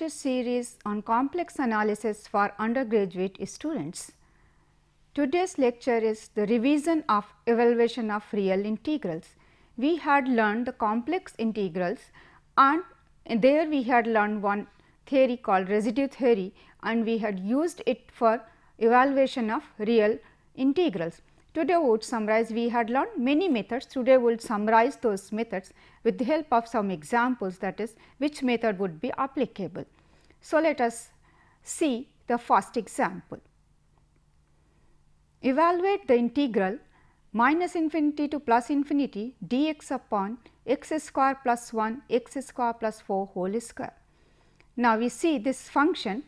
lecture series on complex analysis for undergraduate students. Today's lecture is the revision of evaluation of real integrals. We had learned the complex integrals and there we had learned one theory called residue theory and we had used it for evaluation of real integrals. Today we would summarize, we had learned many methods, today we will summarize those methods with the help of some examples that is which method would be applicable. So, let us see the first example. Evaluate the integral minus infinity to plus infinity dx upon x square plus 1 x square plus 4 whole square. Now, we see this function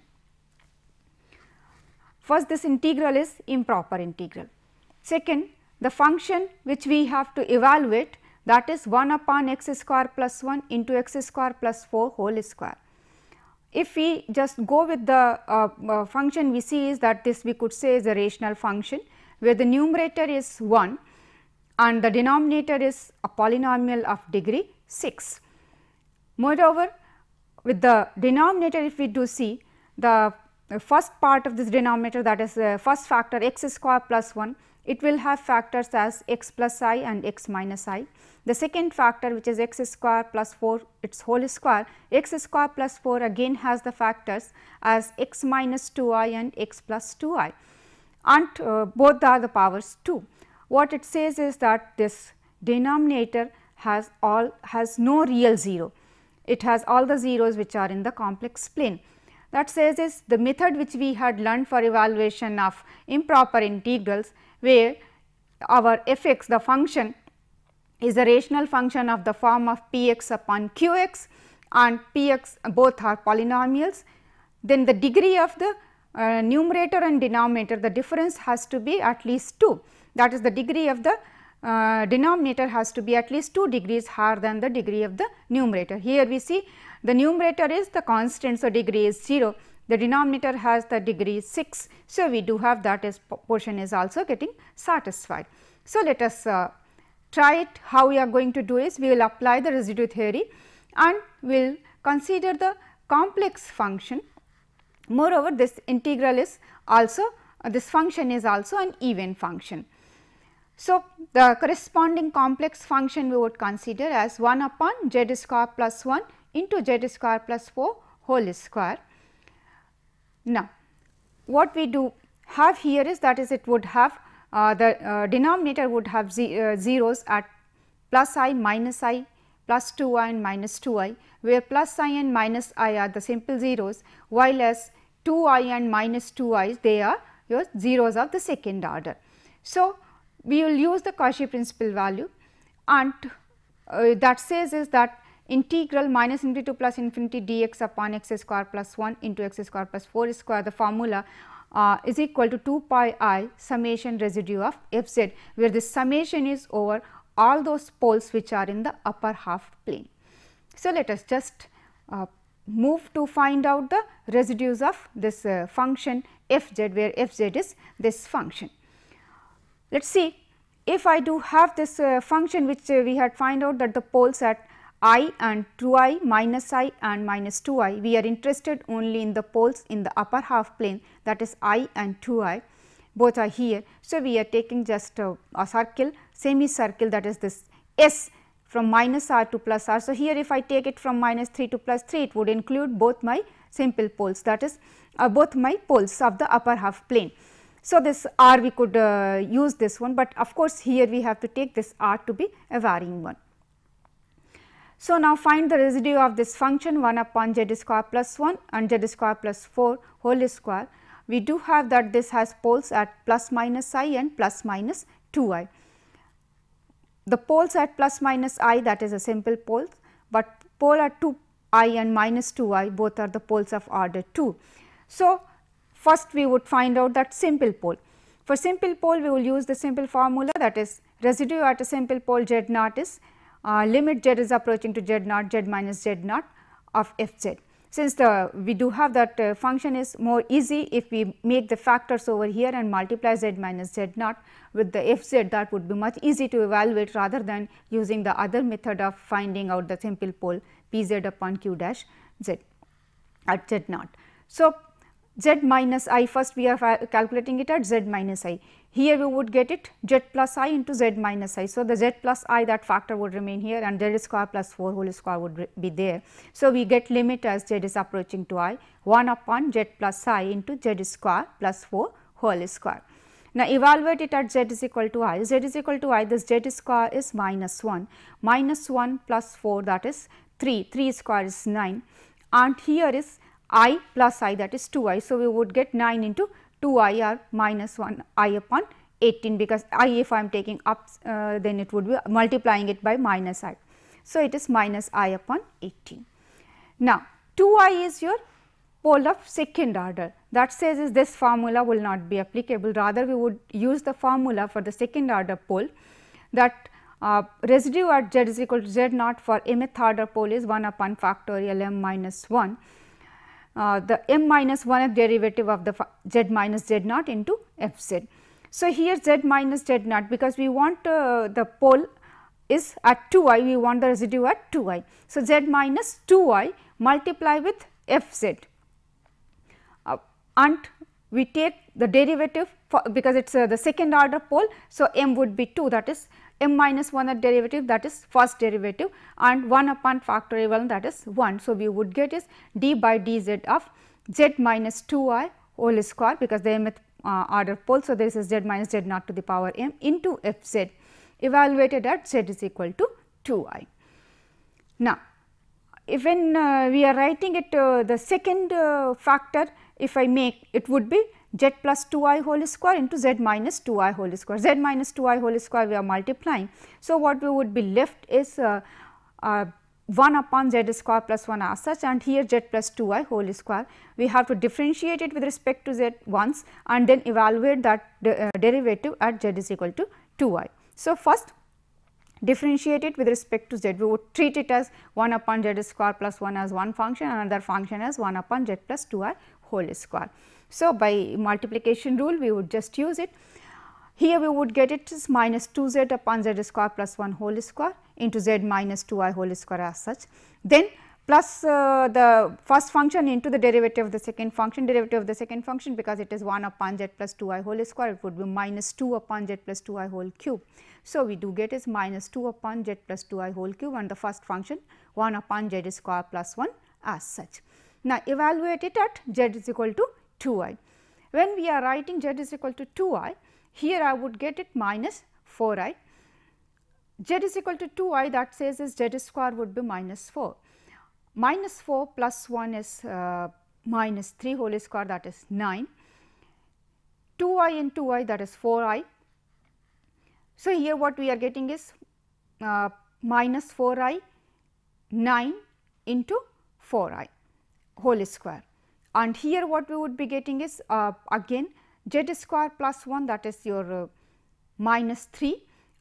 first this integral is improper integral Second, the function which we have to evaluate that is 1 upon x square plus 1 into x square plus 4 whole square. If we just go with the uh, uh, function we see is that this we could say is a rational function where the numerator is 1 and the denominator is a polynomial of degree 6. Moreover, with the denominator if we do see the first part of this denominator that is the first factor x square plus 1 it will have factors as x plus i and x minus i. The second factor which is x square plus 4 its whole square, x square plus 4 again has the factors as x minus 2 i and x plus 2 i and uh, both are the powers 2. What it says is that this denominator has all has no real 0, it has all the zeros which are in the complex plane. That says is the method which we had learned for evaluation of improper integrals where our f x the function is a rational function of the form of p x upon q x and p x both are polynomials. Then the degree of the uh, numerator and denominator the difference has to be at least 2 that is the degree of the uh, denominator has to be at least 2 degrees higher than the degree of the numerator. Here we see the numerator is the constant so degree is 0 the denominator has the degree 6. So, we do have that is portion is also getting satisfied. So, let us uh, try it how we are going to do is we will apply the residue theory and we will consider the complex function. Moreover, this integral is also uh, this function is also an even function. So, the corresponding complex function we would consider as 1 upon z square plus 1 into z square plus 4 whole square now, what we do have here is that is it would have uh, the uh, denominator would have ze uh, zeros at plus i minus i plus 2 i and minus 2 i where plus i and minus i are the simple zeros while as 2 i and minus 2 i they are your zeros of the second order. So, we will use the Cauchy principal value and uh, that says is that integral minus infinity to plus infinity dx upon x square plus 1 into x square plus 4 square the formula uh, is equal to 2 pi i summation residue of f z where this summation is over all those poles which are in the upper half plane. So, let us just uh, move to find out the residues of this uh, function f z where f z is this function. Let us see if I do have this uh, function which uh, we had find out that the poles at i and 2 i minus i and minus 2 i. We are interested only in the poles in the upper half plane that is i and 2 i both are here. So, we are taking just a, a circle semicircle that is this S from minus r to plus r. So, here if I take it from minus 3 to plus 3 it would include both my simple poles that is uh, both my poles of the upper half plane. So, this r we could uh, use this one, but of course, here we have to take this r to be a varying one. So, now find the residue of this function 1 upon z square plus 1 and z square plus 4 whole square. We do have that this has poles at plus minus i and plus minus 2 i. The poles at plus minus i that is a simple pole, but pole at 2 i and minus 2 i both are the poles of order 2. So, first we would find out that simple pole. For simple pole we will use the simple formula that is residue at a simple pole z naught is limit z is approaching to z naught z minus z naught of f z. Since the we do have that uh, function is more easy if we make the factors over here and multiply z minus z naught with the f z that would be much easy to evaluate rather than using the other method of finding out the simple pole p z upon q dash z. at z naught. So, z minus i first we are calculating it at z minus i. Here we would get it z plus i into z minus i. So, the z plus i that factor would remain here and z square plus 4 whole square would be there. So, we get limit as z is approaching to i 1 upon z plus i into z square plus 4 whole square. Now, evaluate it at z is equal to i, z is equal to i this z square is minus 1, minus 1 plus 4 that is 3, 3 square is 9 and here is i plus i that is 2 i. So, we would get 9 into 2 i or minus 1 i upon 18 because i if I am taking up uh, then it would be multiplying it by minus i. So, it is minus i upon 18. Now, 2 i is your pole of second order that says is this formula will not be applicable rather we would use the formula for the second order pole that uh, residue at z is equal to z naught for mth order pole is 1 upon factorial m minus 1 uh, the m minus 1th derivative of the z minus z naught into f z. So, here z minus z naught because we want uh, the pole is at 2 i we want the residue at 2 i. So, z minus 2 i multiply with f z uh, and we take the derivative because it is uh, the second order pole. So, m would be 2 that is m minus 1 at derivative that is first derivative and 1 upon factorial that is 1. So, we would get is d by dz of z minus 2 i whole square because the mth uh, order pole. So, this is z minus z naught to the power m into f z evaluated at z is equal to 2 i. Now, if when uh, we are writing it uh, the second uh, factor if I make it would be z plus 2 i whole square into z minus 2 i whole square, z minus 2 i whole square we are multiplying. So, what we would be left is uh, uh, 1 upon z square plus 1 as such and here z plus 2 i whole square. We have to differentiate it with respect to z once and then evaluate that de uh, derivative at z is equal to 2 i. So, first differentiate it with respect to z, we would treat it as 1 upon z square plus 1 as one function another function as 1 upon z plus 2 i whole square. So, by multiplication rule we would just use it. Here we would get it as minus 2 z upon z square plus 1 whole square into z minus 2 i whole square as such. Then plus uh, the first function into the derivative of the second function, derivative of the second function because it is 1 upon z plus 2 i whole square it would be minus 2 upon z plus 2 i whole cube. So, we do get is minus 2 upon z plus 2 i whole cube and the first function 1 upon z square plus 1 as such. Now, evaluate it at z is equal to 2 i. When we are writing z is equal to 2 i, here I would get it minus 4 i. z is equal to 2 i that says is z square would be minus 4. Minus 4 plus 1 is uh, minus 3 whole square that is 9. 2 i and 2 i that is 4 i. So, here what we are getting is uh, minus 4 i 9 into 4 i whole square and here what we would be getting is uh, again z square plus 1 that is your uh, minus 3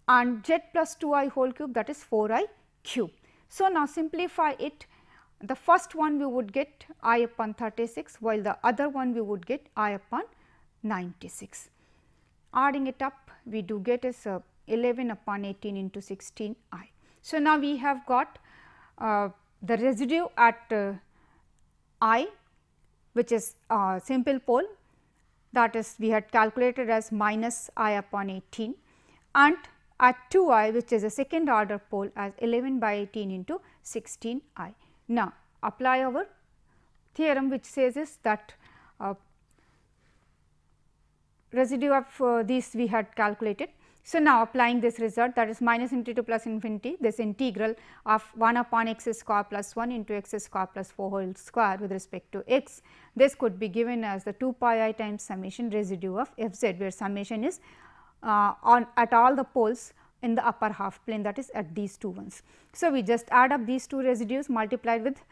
and z plus 2 i whole cube that is 4 i cube. So, now simplify it the first one we would get i upon 36 while the other one we would get i upon 96. Adding it up we do get is uh, 11 upon 18 into 16 i. So, now we have got uh, the residue at uh, i which is a simple pole that is we had calculated as minus i upon 18 and at 2 i which is a second order pole as 11 by 18 into 16 i. Now, apply our theorem which says is that uh, residue of uh, these we had calculated so, now applying this result that is minus infinity to plus infinity this integral of 1 upon x square plus 1 into x square plus 4 whole square with respect to x. This could be given as the 2 pi i times summation residue of f z where summation is uh, on at all the poles in the upper half plane that is at these two ones. So, we just add up these two residues multiplied with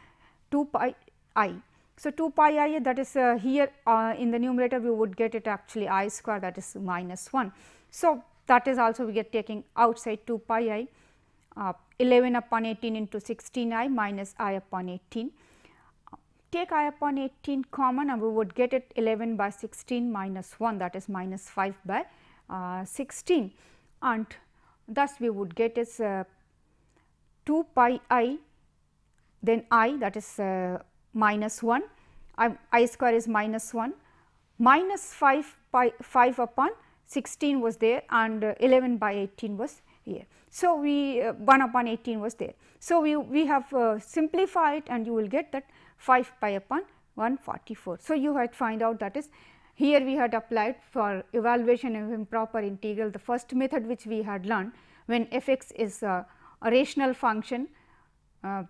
2 pi i. So, 2 pi i that is uh, here uh, in the numerator we would get it actually i square that is minus 1. So, that is also we get taking outside 2 pi i uh, 11 upon 18 into 16 i minus i upon 18. Take i upon 18 common and we would get it 11 by 16 minus 1 that is minus 5 by uh, 16 and thus we would get is uh, 2 pi i then i that is uh, minus 1 I, I square is minus 1 minus 5 by 5 upon 16 was there and uh, 11 by 18 was here. So, we uh, 1 upon 18 was there. So, we, we have uh, simplified and you will get that 5 pi upon 144. So, you had find out that is here we had applied for evaluation of improper integral the first method which we had learned when f x is a rational function uh,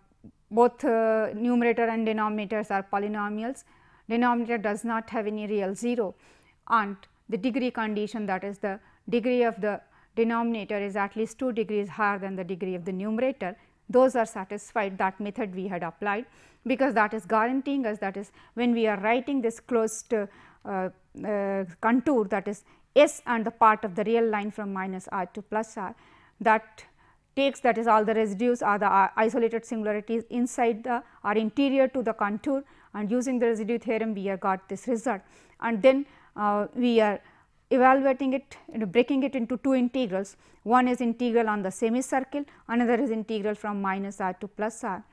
both uh, numerator and denominators are polynomials denominator does not have any real 0 and the degree condition that is the degree of the denominator is at least 2 degrees higher than the degree of the numerator. Those are satisfied that method we had applied because that is guaranteeing us that is when we are writing this closed uh, uh, contour that is S and the part of the real line from minus r to plus r that takes that is all the residues are the uh, isolated singularities inside the or interior to the contour and using the residue theorem we have got this result. And then Uh, we are evaluating it you know, breaking it into two integrals. One is integral on the semicircle another is integral from minus r to plus r.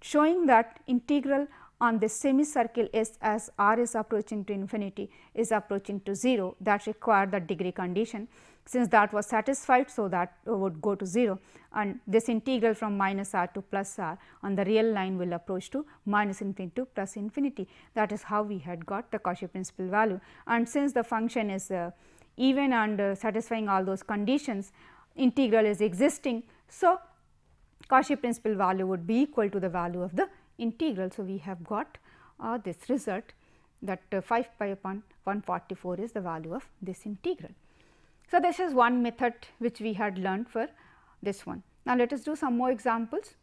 Showing that integral on this semicircle is as r is approaching to infinity is approaching to 0 that required the degree condition since that was satisfied. So, that would go to 0 and this integral from minus r to plus r on the real line will approach to minus infinity to plus infinity that is how we had got the Cauchy principal value and since the function is uh, even and uh, satisfying all those conditions integral is existing. So, Cauchy principal value would be equal to the value of the integral. So, we have got uh, this result that uh, 5 pi upon 144 is the value of this integral. So, this is one method which we had learned for this one. Now, let us do some more examples.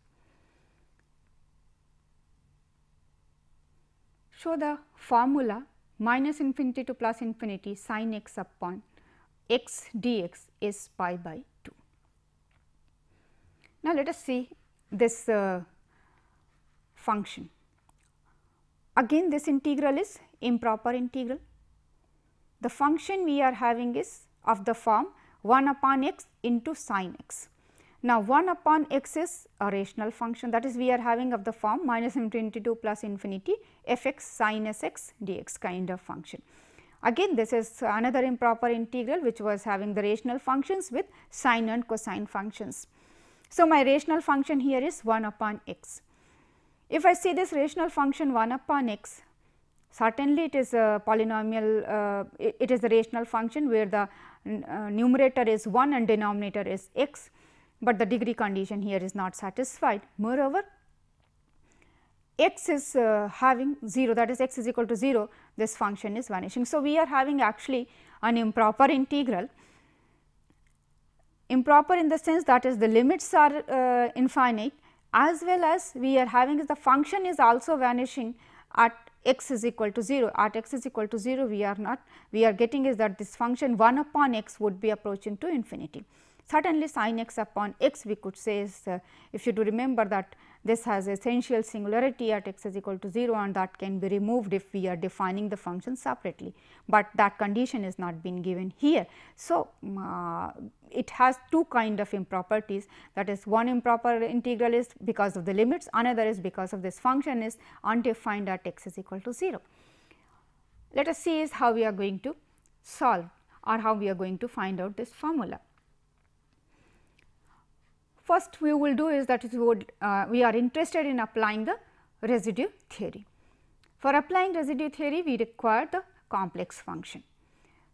Show the formula minus infinity to plus infinity sin x upon x dx is pi by 2. Now, let us see this uh, function. Again this integral is improper integral. The function we are having is of the form 1 upon x into sin x. Now, 1 upon x is a rational function that is we are having of the form minus infinity to plus infinity f x sin s x dx kind of function. Again this is another improper integral which was having the rational functions with sine and cosine functions. So, my rational function here is 1 upon x. If I see this rational function 1 upon x, certainly it is a polynomial, uh, it, it is a rational function where the uh, numerator is 1 and denominator is x, but the degree condition here is not satisfied. Moreover, x is uh, having 0 that is x is equal to 0 this function is vanishing. So, we are having actually an improper integral improper in the sense that is the limits are uh, infinite as well as we are having the function is also vanishing at x is equal to 0 at x is equal to 0 we are not we are getting is that this function 1 upon x would be approaching to infinity. Certainly sin x upon x we could say is uh, if you do remember that this has essential singularity at x is equal to 0 and that can be removed if we are defining the function separately, but that condition is not been given here. So, uh, it has two kind of improperties that is one improper integral is because of the limits another is because of this function is undefined at x is equal to 0. Let us see is how we are going to solve or how we are going to find out this formula. First we will do is that we would uh, we are interested in applying the residue theory. For applying residue theory we require the complex function.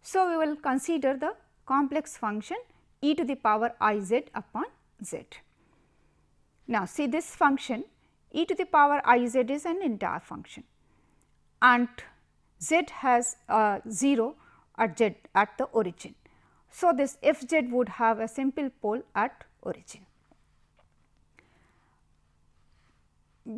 So, we will consider the complex function e to the power i z upon z. Now, see this function e to the power i z is an entire function and z has a 0 at z at the origin. So, this f z would have a simple pole at origin.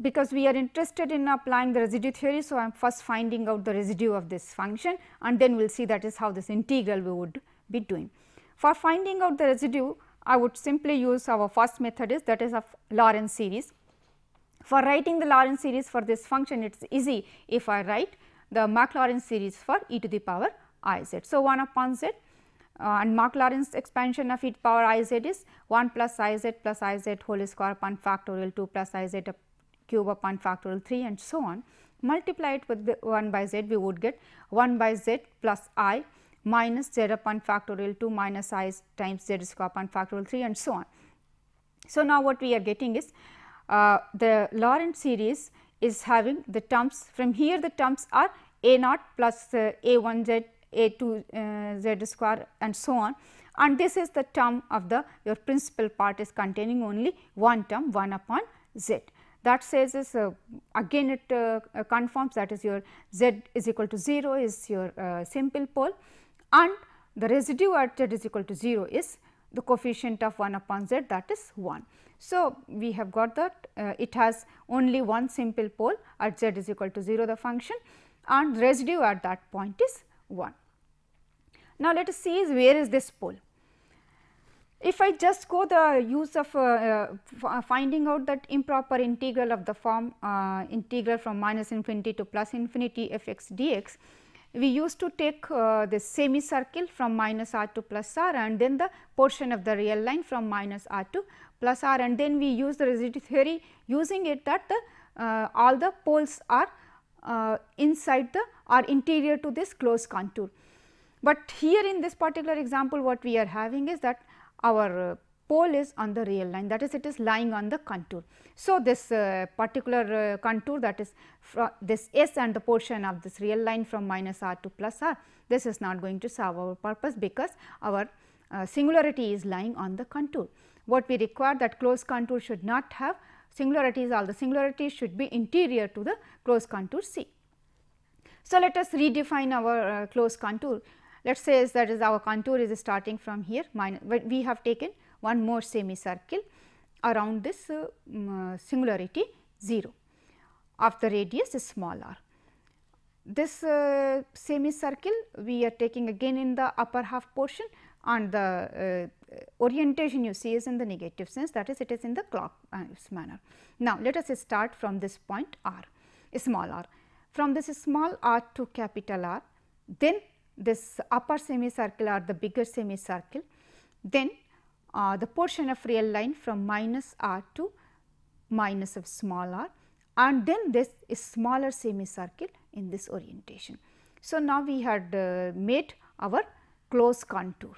Because we are interested in applying the residue theory. So, I am first finding out the residue of this function and then we will see that is how this integral we would be doing. For finding out the residue I would simply use our first method is that is of Laurent series. For writing the Laurent series for this function it is easy if I write the Maclaurin series for e to the power i z. So, 1 upon z uh, and Maclaurin's expansion of e to the power i z is 1 plus i z plus i z whole square upon factorial 2 plus i z cube upon factorial 3 and so on multiply it with the 1 by z we would get 1 by z plus i minus z upon factorial 2 minus i times z square upon factorial 3 and so on. So, now what we are getting is uh, the Laurent series is having the terms from here the terms are a naught plus uh, a 1 z a 2 uh, z square and so on and this is the term of the your principal part is containing only one term 1 upon z. That says is uh, again it uh, uh conforms that is your z is equal to 0 is your uh, simple pole and the residue at z is equal to 0 is the coefficient of 1 upon z that is 1. So, we have got that uh, it has only one simple pole at z is equal to 0 the function and residue at that point is 1. Now, let us see is where is this pole. If I just go the use of uh, uh, uh, finding out that improper integral of the form uh, integral from minus infinity to plus infinity f x dx, we used to take uh, this semicircle from minus r to plus r and then the portion of the real line from minus r to plus r and then we use the residue theory using it that the uh, all the poles are inside the or interior to this closed contour. But here in this particular example what we are having is that our uh, pole is on the real line that is it is lying on the contour. So, this uh, particular uh, contour that is this S and the portion of this real line from minus r to plus r this is not going to serve our purpose because our uh, singularity is lying on the contour. What we require that closed contour should not have singularities all the singularities should be interior to the closed contour C. So, let us redefine our uh, closed contour let us say that is our contour is starting from here minus, but we have taken one more semicircle around this uh, um, singularity 0 of the radius is small r. This uh, semicircle we are taking again in the upper half portion and the uh, orientation you see is in the negative sense that is it is in the clockwise manner. Now, let us start from this point r small r. From this small r to capital R, then this upper semicircle or the bigger semicircle, then uh, the portion of real line from minus r to minus of small r. And then this is smaller semicircle in this orientation. So, now we had uh, made our closed contour.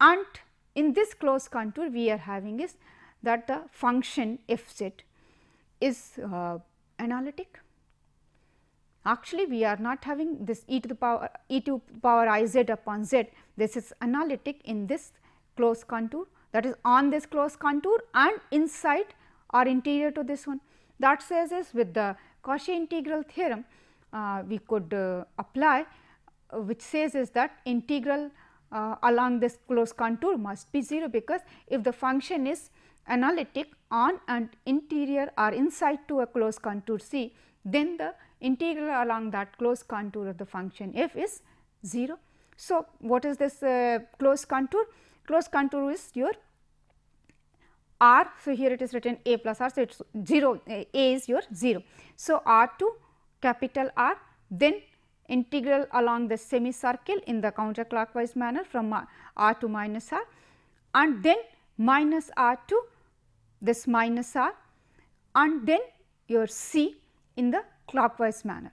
And in this closed contour we are having is that the function f z is uh, analytic Actually, we are not having this e to the power e to power i z upon z. This is analytic in this closed contour that is on this closed contour and inside or interior to this one. That says is with the Cauchy integral theorem uh, we could uh, apply uh, which says is that integral uh, along this closed contour must be 0 because if the function is analytic on and interior or inside to a closed contour C then the integral along that closed contour of the function f is 0. So, what is this uh, closed contour? Closed contour is your r. So, here it is written a plus r. So, it is 0 a is your 0. So, r to capital R then integral along the semicircle in the counterclockwise manner from r to minus r and then minus r to this minus r and then your c in the clockwise manner.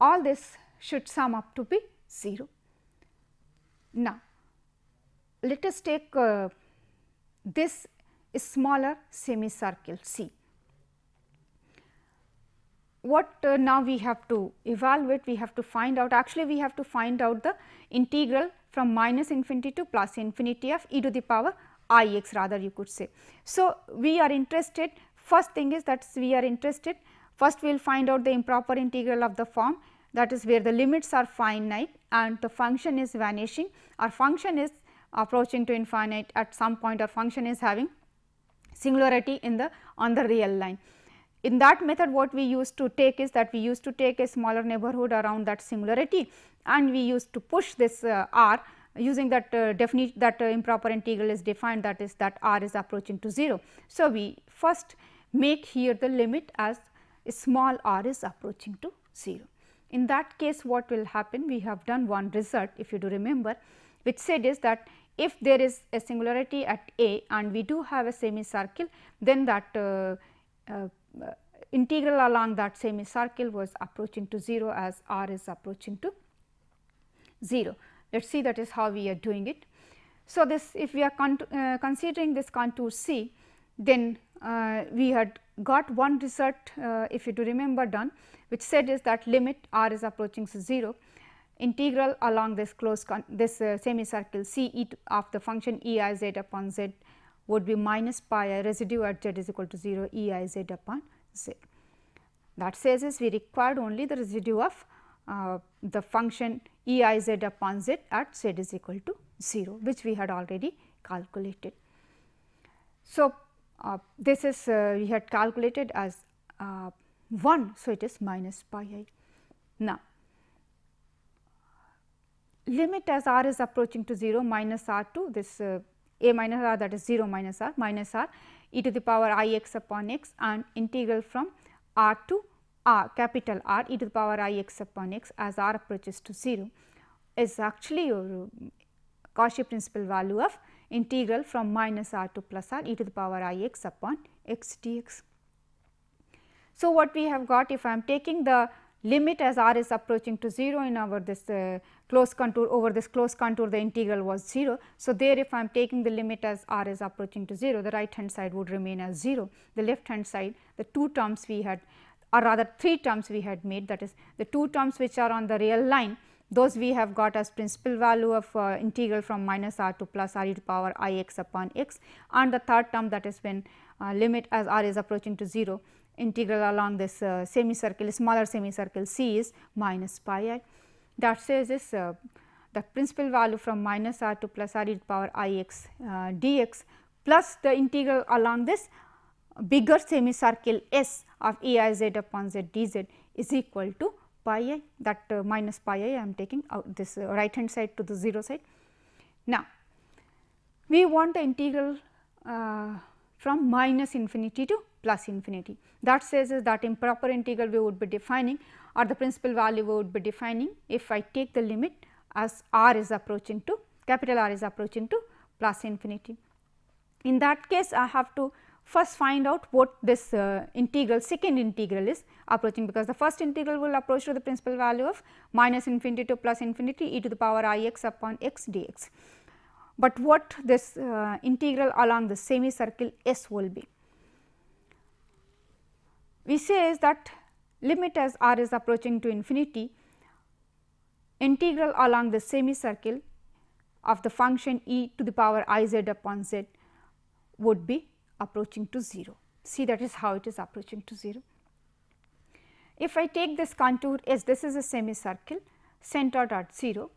All this should sum up to be 0. Now, let us take uh, this smaller semicircle C. What uh, now we have to evaluate, we have to find out actually we have to find out the integral from minus infinity to plus infinity of e to the power i x rather you could say. So, we are interested first thing is that we are interested First we will find out the improper integral of the form that is where the limits are finite and the function is vanishing or function is approaching to infinite at some point or function is having singularity in the on the real line. In that method what we used to take is that we used to take a smaller neighborhood around that singularity and we used to push this uh, r using that uh, definite that uh, improper integral is defined that is that r is approaching to 0. So, we first make here the limit as small r is approaching to 0. In that case what will happen we have done one result if you do remember which said is that if there is a singularity at A and we do have a semicircle then that uh, uh, integral along that semicircle was approaching to 0 as r is approaching to 0. Let us see that is how we are doing it. So, this if we are uh, considering this contour C, then uh, we had got one result uh, if you do remember done which said is that limit r is approaching to 0 integral along this closed this uh, semicircle C e of the function e i z upon z would be minus pi i residue at z is equal to 0 e i z upon z. That says is we required only the residue of uh, the function e i z upon z at z is equal to 0 which we had already calculated. So, this is uh, we had calculated as uh, 1. So, it is minus pi i. Now, limit as r is approaching to 0 minus r to this uh, a minus r that is 0 minus r minus r e to the power i x upon x and integral from r to r capital R e to the power i x upon x as r approaches to 0 is actually your Cauchy principal value of integral from minus r to plus r e to the power i x upon x dx. So, what we have got if I am taking the limit as r is approaching to 0 in our this uh, contour over this closed contour the integral was 0. So, there if I am taking the limit as r is approaching to 0 the right hand side would remain as 0 the left hand side the two terms we had or rather three terms we had made that is the two terms which are on the real line those we have got as principal value of uh, integral from minus r to plus r e to power i x upon x. And the third term that is when uh, limit as r is approaching to 0 integral along this uh, semicircle smaller semicircle c is minus pi i. That says is uh, the principal value from minus r to plus r e to power i x uh, dx plus the integral along this bigger semicircle s of E i z upon z dz is equal to pi i that uh, minus pi i I am taking out this uh, right hand side to the 0 side. Now, we want the integral uh, from minus infinity to plus infinity that says is that improper integral we would be defining or the principal value we would be defining if I take the limit as r is approaching to capital R is approaching to plus infinity. In that case I have to first find out what this uh, integral second integral is approaching because the first integral will approach to the principal value of minus infinity to plus infinity e to the power i x upon x dx. But what this uh, integral along the semicircle s will be? We say is that limit as r is approaching to infinity integral along the semicircle of the function e to the power i z upon z would be approaching to 0. See that is how it is approaching to 0. If I take this contour as this is a semicircle centered at 0,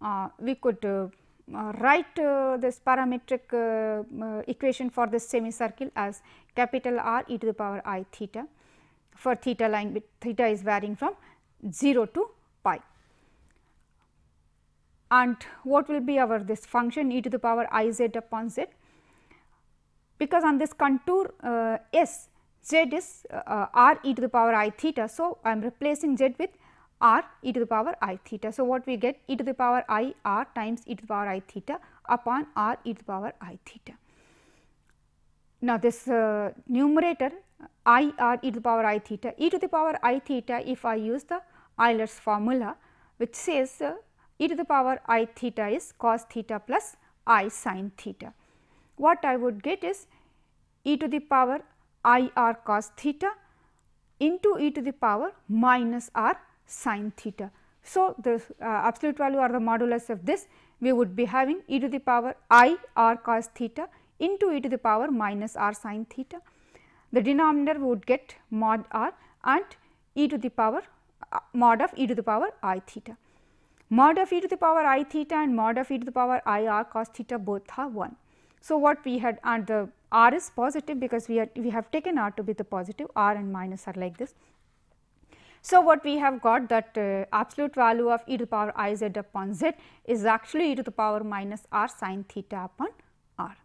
uh, we could uh, uh, write uh, this parametric uh, uh, equation for this semicircle as capital R e to the power i theta for theta line with theta is varying from 0 to pi. And what will be our this function e to the power i z upon z because on this contour uh, S z is uh, r e to the power i theta. So, I am replacing z with r e to the power i theta. So, what we get e to the power i r times e to the power i theta upon r e to the power i theta. Now, this uh, numerator i r e to the power i theta e to the power i theta if I use the Euler's formula which says uh, e to the power i theta is cos theta plus i sin theta what I would get is e to the power i r cos theta into e to the power minus r sin theta. So, the uh, absolute value or the modulus of this we would be having e to the power i r cos theta into e to the power minus r sin theta. The denominator would get mod r and e to the power uh, mod of e to the power i theta. Mod of e to the power i theta and mod of e to the power i r cos theta both are 1. So, what we had and the r is positive because we had we have taken r to be the positive r and minus are like this. So, what we have got that uh, absolute value of e to the power i z upon z is actually e to the power minus r sin theta upon r.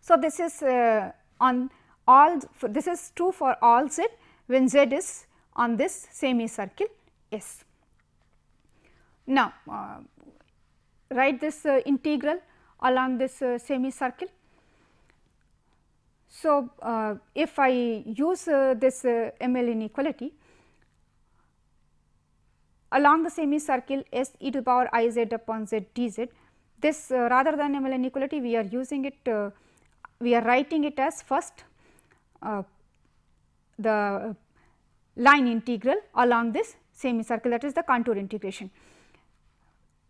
So, this is uh, on all this is true for all z when z is on this semicircle S. Now, uh, write this uh, integral along this uh, semicircle. So, uh, if I use uh, this ML inequality along the semicircle S e to the power i z upon z d z, this rather than ML inequality we are using it, we are writing it as first the line integral along this semicircle that is the contour integration.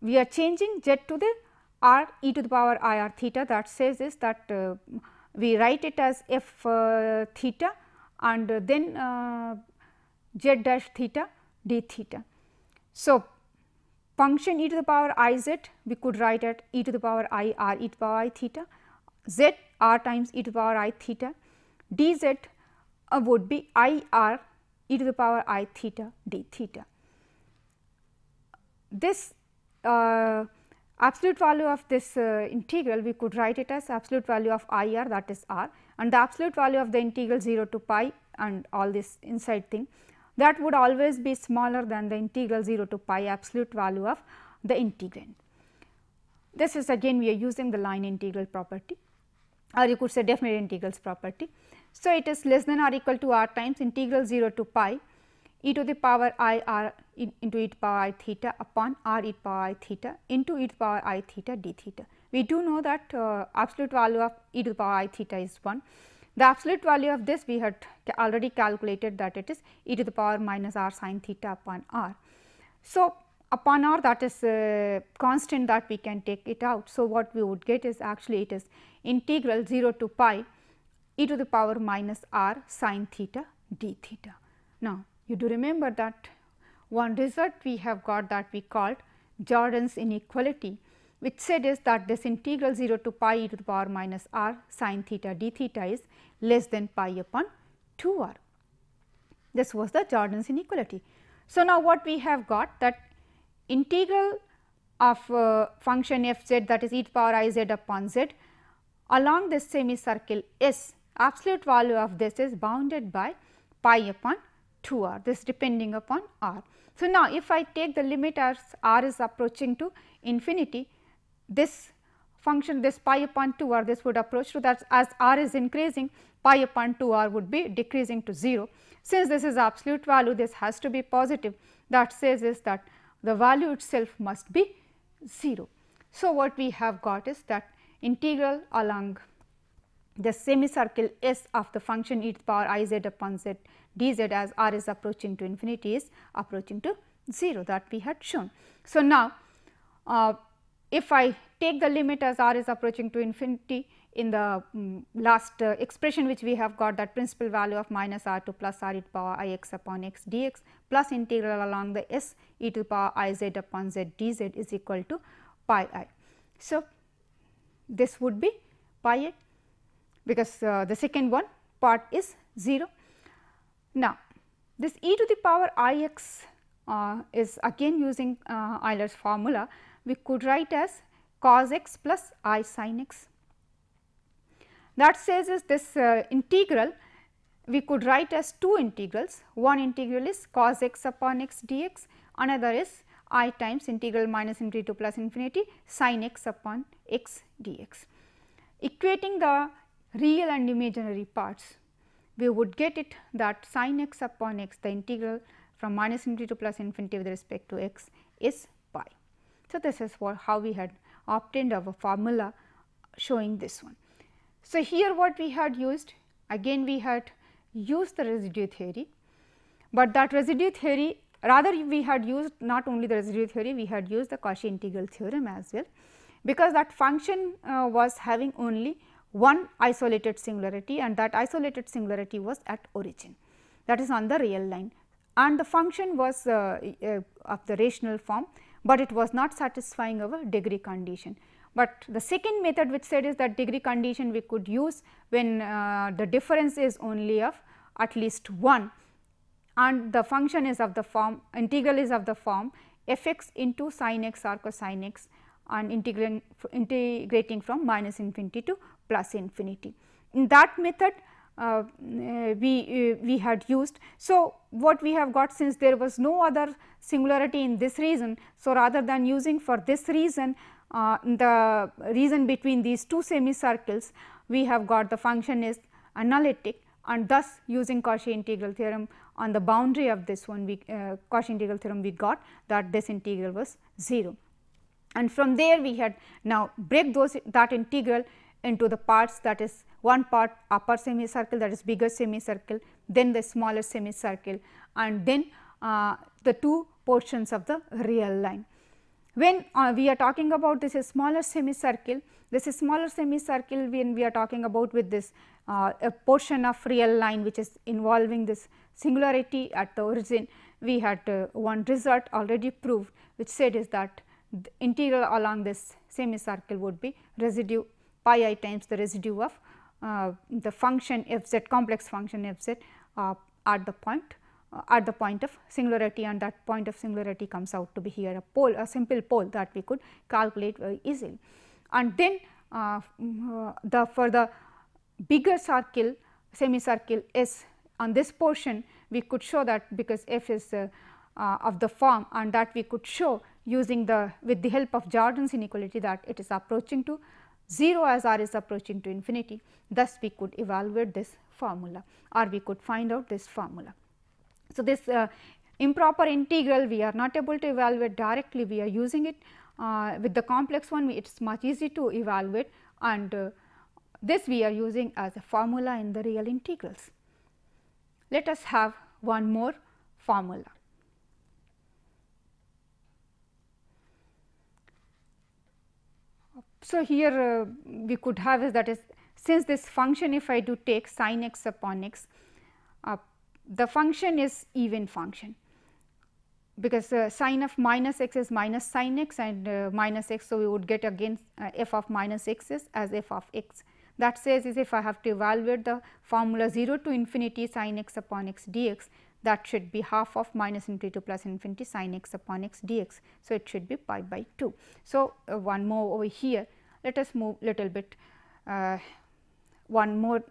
We are changing z to the r e to the power i r theta that says is that uh, we write it as f uh, theta and then uh, z dash theta d theta. So, function e to the power i z we could write at e to the power i r e to the power i theta, z r times e to the power i theta, d z uh, would be i r e to the power i theta d theta. This uh, absolute value of this uh, integral we could write it as absolute value of i r that is r and the absolute value of the integral 0 to pi and all this inside thing that would always be smaller than the integral 0 to pi absolute value of the integrand. This is again we are using the line integral property or you could say definite integrals property. So, it is less than or equal to r times integral 0 to pi e to the power i r into e to the power i theta upon r e to the power i theta into e to the power i theta d theta. We do know that uh, absolute value of e to the power i theta is 1. The absolute value of this we had already calculated that it is e to the power minus r sin theta upon r. So, upon r that is a constant that we can take it out. So, what we would get is actually it is integral 0 to pi e to the power minus r sin theta d theta. Now, you do remember that one result we have got that we called Jordan's inequality which said is that this integral 0 to pi e to the power minus r sin theta d theta is less than pi upon 2 r. This was the Jordan's inequality. So, now what we have got that integral of uh, function f z that is e to the power i z upon z along this semicircle S absolute value of this is bounded by pi upon 2 r this depending upon r. So, now if I take the limit as r is approaching to infinity this function this pi upon 2 r this would approach to that as r is increasing pi upon 2 r would be decreasing to 0. Since this is absolute value this has to be positive that says is that the value itself must be 0. So, what we have got is that integral along the semicircle S of the function e to the power i z upon z d z as r is approaching to infinity is approaching to 0 that we had shown. So, now uh, if I take the limit as r is approaching to infinity in the um, last uh, expression which we have got that principal value of minus r to plus r e to power i x upon x dx plus integral along the s e to the power i z upon z dz is equal to pi i. So, this would be pi i because uh, the second one part is 0. Now, this e to the power i x uh, is again using uh, Euler's formula we could write as cos x plus i sin x. That says is this uh, integral we could write as two integrals, one integral is cos x upon x dx, another is i times integral minus infinity to plus infinity sin x upon x dx. Equating the real and imaginary parts, we would get it that sin x upon x the integral from minus infinity to plus infinity with respect to x is pi. So, this is what how we had obtained our formula showing this one. So, here what we had used again we had used the residue theory, but that residue theory rather we had used not only the residue theory we had used the Cauchy integral theorem as well, because that function uh, was having only one isolated singularity and that isolated singularity was at origin that is on the real line and the function was uh, uh, of the rational form but it was not satisfying our degree condition. But the second method which said is that degree condition we could use when uh, the difference is only of at least 1 and the function is of the form integral is of the form f x into sin x or cosine x and integrating, integrating from minus infinity to plus infinity. In that method uh, we, uh, we had used. So, what we have got since there was no other singularity in this region. So, rather than using for this reason uh, the reason between these two semicircles we have got the function is analytic and thus using Cauchy integral theorem on the boundary of this one we uh, Cauchy integral theorem we got that this integral was 0. And from there we had now break those that integral into the parts that is one part upper semicircle that is bigger semicircle then the smaller semicircle and then uh, the two portions of the real line. When uh, we are talking about this smaller semicircle, this is smaller semicircle when we are talking about with this uh, a portion of real line which is involving this singularity at the origin, we had uh, one result already proved which said is that the integral along this semicircle would be residue pi i times the residue of uh, the function f z complex function f z uh, at the point uh, at the point of singularity and that point of singularity comes out to be here a pole a simple pole that we could calculate very easily. And then uh, uh, the for the bigger circle semicircle S on this portion we could show that because f is uh, uh, of the form and that we could show using the with the help of Jordan's inequality that it is approaching to 0 as r is approaching to infinity. Thus, we could evaluate this formula or we could find out this formula. So, this uh, improper integral we are not able to evaluate directly we are using it uh, with the complex one it is much easy to evaluate and uh, this we are using as a formula in the real integrals. Let us have one more formula. So, here uh, we could have is that is since this function if I do take sin x upon x, uh, the function is even function because uh, sine of minus x is minus sin x and uh, minus x. So, we would get again uh, f of minus x is as f of x. That says is if I have to evaluate the formula 0 to infinity sin x upon x dx that should be half of minus infinity to plus infinity sin x upon x dx. So, it should be pi by 2. So, uh, one more over here let us move little bit uh, one more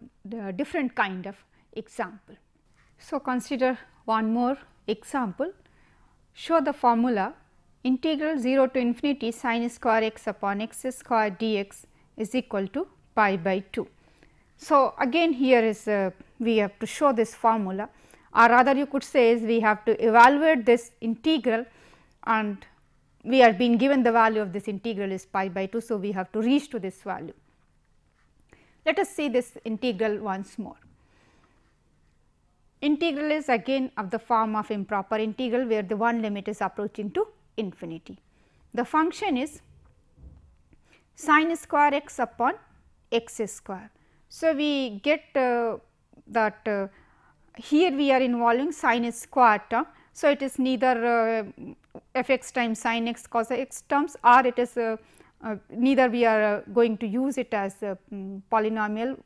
different kind of example. So, consider one more example show the formula integral 0 to infinity sin square x upon x square dx is equal to pi by 2. So, again here is uh, we have to show this formula or rather you could say is we have to evaluate this integral and we are being given the value of this integral is pi by 2. So, we have to reach to this value. Let us see this integral once more. Integral is again of the form of improper integral where the one limit is approaching to infinity. The function is sin square x upon x square. So, we get uh, that uh, here we are involving sin square term. So, it is neither uh, f x times sin x cos x terms or it is uh, uh, neither we are going to use it as a um, polynomial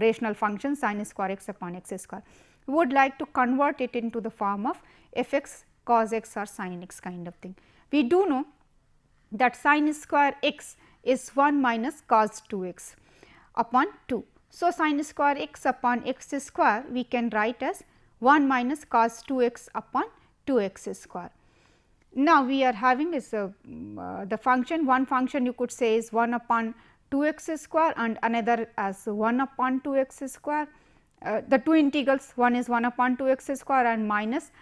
rational function sin square x upon x square. We would like to convert it into the form of f x cos x or sin x kind of thing. We do know that sin square x is 1 minus cos 2 x upon 2. So, sin square x upon x square we can write as 1 minus cos 2 x upon 2 x square. Now, we are having is a, uh, the function one function you could say is 1 upon 2 x square and another as 1 upon 2 x square. Uh, the two integrals one is 1 upon 2 x square and minus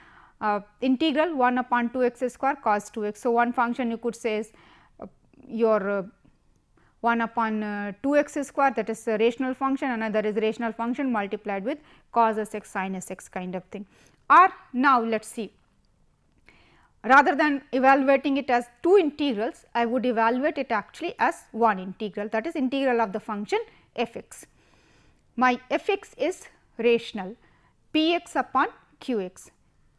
uh, integral 1 upon 2 x square cos 2 x. So, one function you could say is uh, your uh, 1 upon uh, 2 x square that is a rational function another is rational function multiplied with cos s x sin s x kind of thing. Or now, let us see rather than evaluating it as two integrals, I would evaluate it actually as one integral that is integral of the function f x. My f x is rational p x upon q x,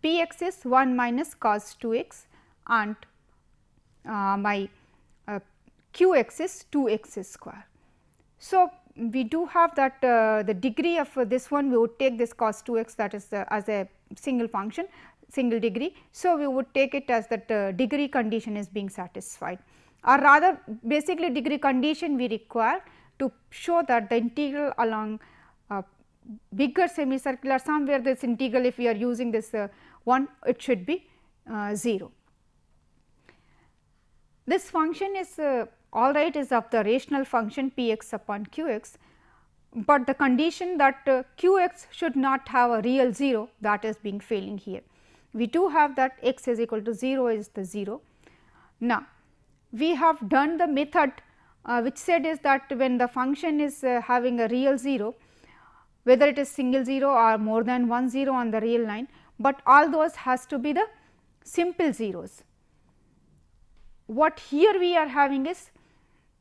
p x is 1 minus cos 2 x and uh, my uh, q x is 2 x square. So, we do have that uh, the degree of this one we would take this cos 2 x that is uh, as a single function single degree. So, we would take it as that uh, degree condition is being satisfied or rather basically degree condition we require to show that the integral along uh, bigger semicircular somewhere this integral if we are using this uh, one it should be uh, 0. This function is uh, all right is of the rational function p x upon q x. but the condition that uh, q x should not have a real 0 that is being failing here. We do have that x is equal to 0 is the 0. Now, we have done the method uh, which said is that when the function is uh, having a real 0 whether it is single 0 or more than one 0 on the real line, but all those has to be the simple zeros. What here we are having is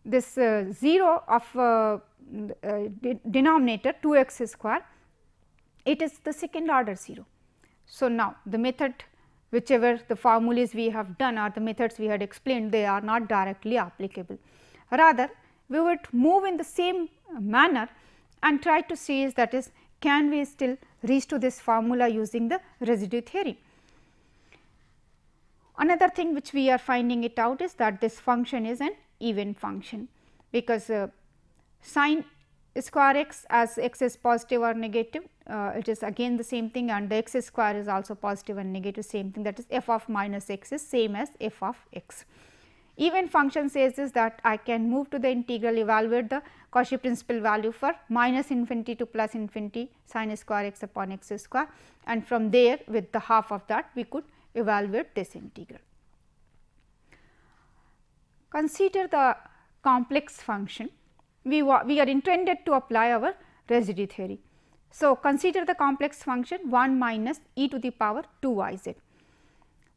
this uh, 0 of uh, uh, de denominator 2 x square, it is the second order 0. So, now the method whichever the formulas we have done or the methods we had explained they are not directly applicable. Rather we would move in the same manner and try to see is that is can we still reach to this formula using the residue theory. Another thing which we are finding it out is that this function is an even function because uh, sine square x as x is positive or negative uh, it is again the same thing and the x square is also positive and negative same thing that is f of minus x is same as f of x. Even function says is that I can move to the integral evaluate the Cauchy principal value for minus infinity to plus infinity sine square x upon x square and from there with the half of that we could evaluate this integral. Consider the complex function we, we are intended to apply our residue theory. So, consider the complex function 1 minus e to the power 2 i z.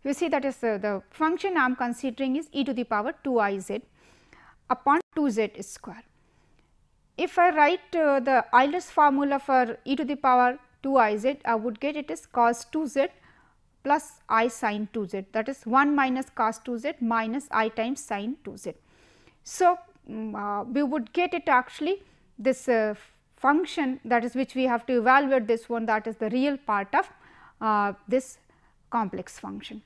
You see that is uh, the function I am considering is e to the power 2 i z upon 2 z square. If I write uh, the Euler's formula for e to the power 2 i z, I would get it is cos 2 z plus i sin 2 z that is 1 minus cos 2 z minus i times sin 2 z. So, um, uh, we would get it actually this uh, function that is which we have to evaluate this one that is the real part of uh, this complex function.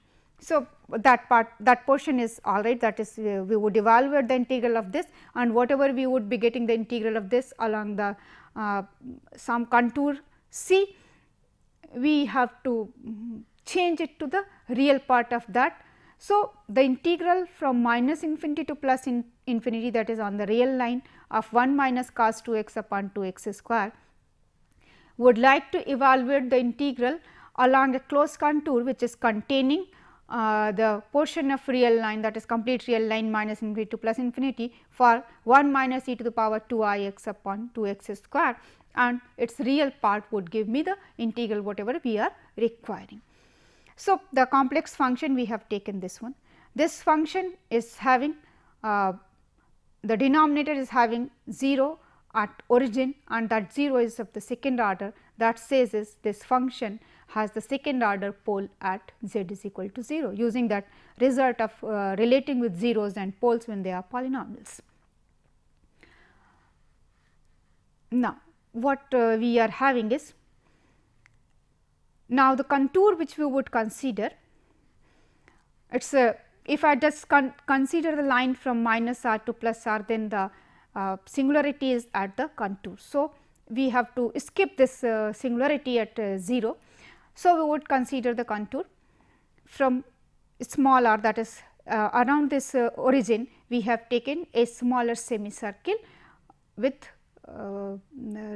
So, that part that portion is all right that is uh, we would evaluate the integral of this and whatever we would be getting the integral of this along the uh, some contour C, we have to change it to the real part of that so, the integral from minus infinity to plus in infinity that is on the real line of 1 minus cos 2 x upon 2 x square would like to evaluate the integral along a closed contour which is containing uh, the portion of real line that is complete real line minus infinity to plus infinity for 1 minus e to the power 2 i x upon 2 x square and its real part would give me the integral whatever we are requiring. So, the complex function we have taken this one. This function is having uh, the denominator is having 0 at origin and that 0 is of the second order that says is this function has the second order pole at z is equal to 0 using that result of uh, relating with zeros and poles when they are polynomials. Now, what uh, we are having is now, the contour which we would consider, it is a if I just con consider the line from minus r to plus r then the uh, singularity is at the contour. So, we have to skip this uh, singularity at uh, 0. So, we would consider the contour from small r that is uh, around this uh, origin we have taken a smaller semicircle with uh,